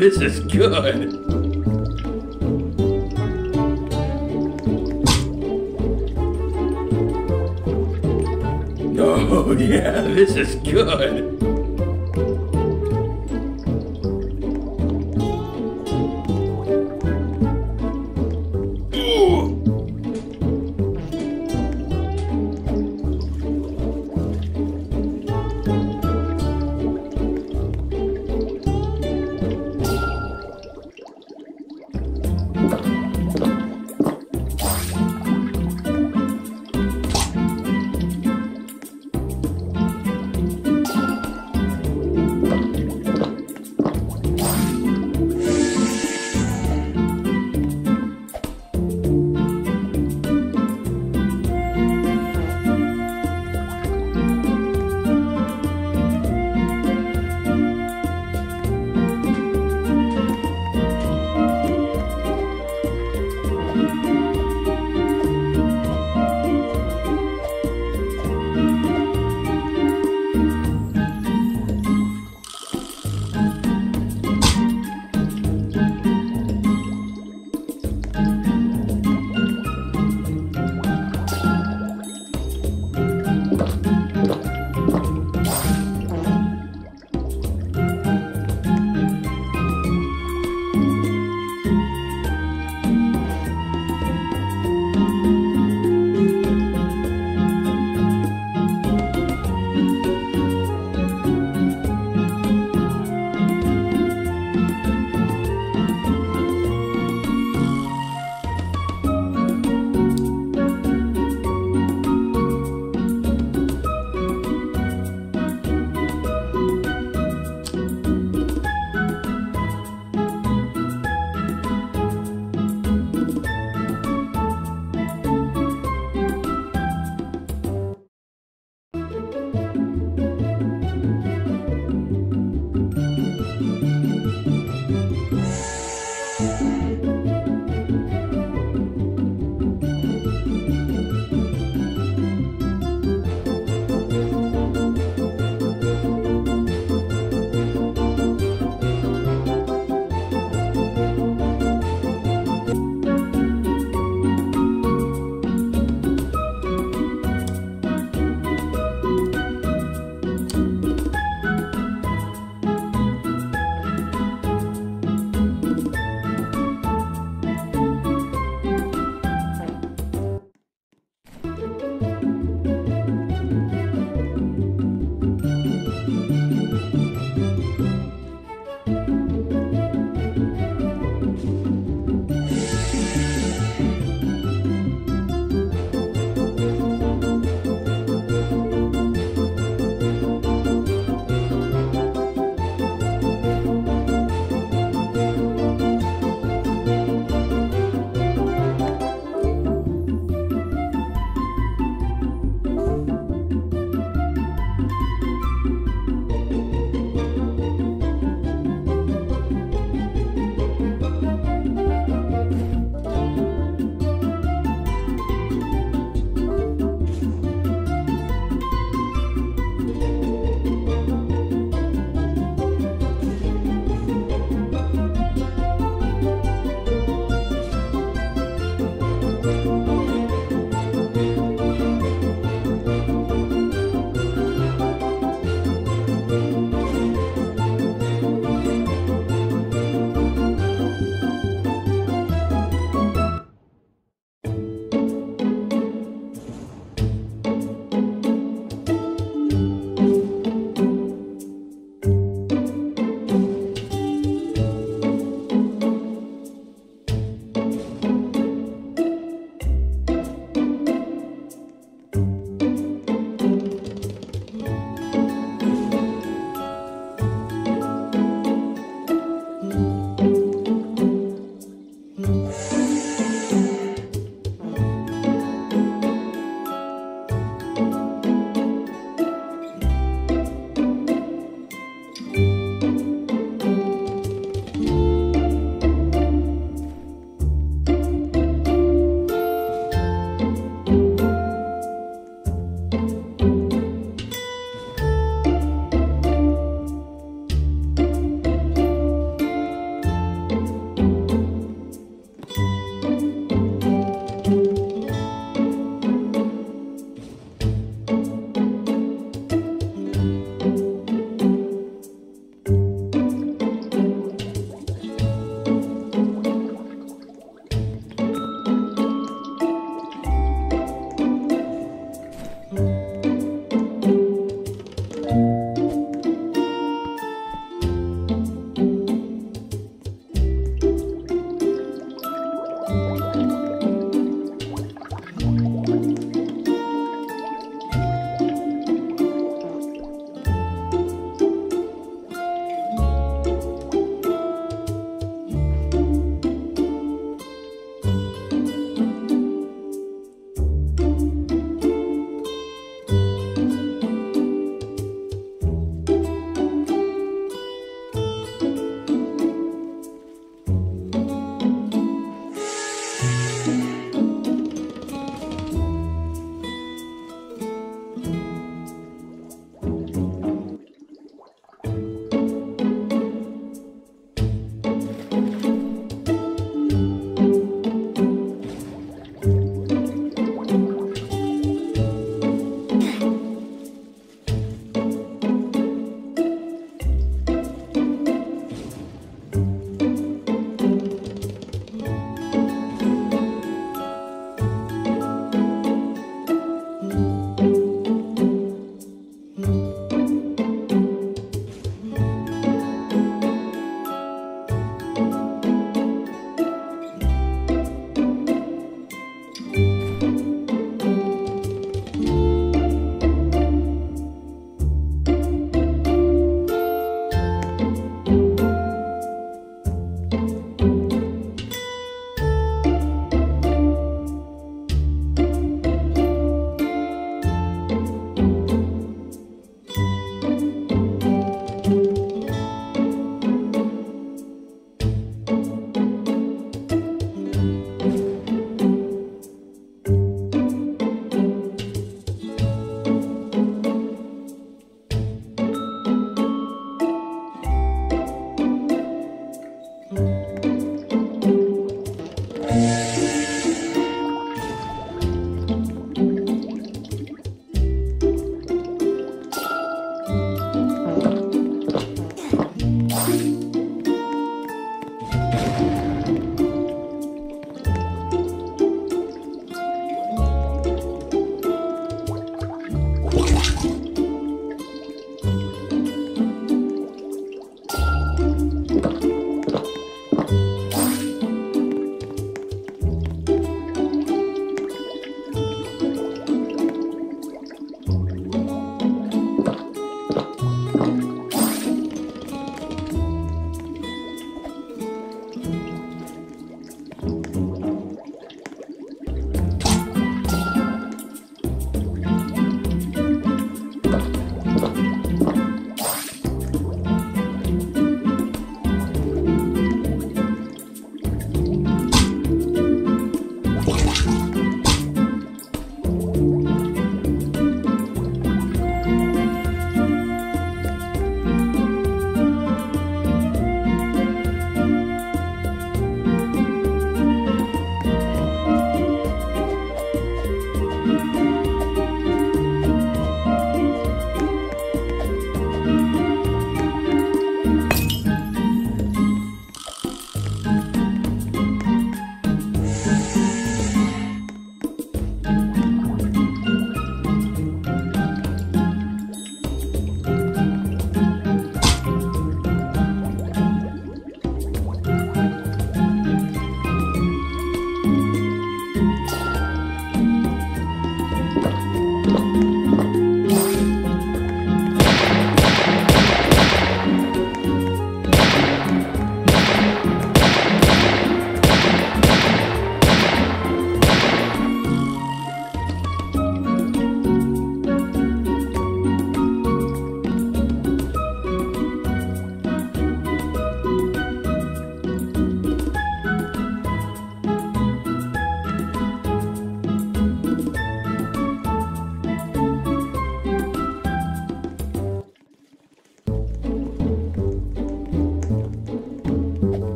this is good. Oh, yeah, this is good.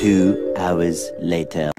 Two hours later.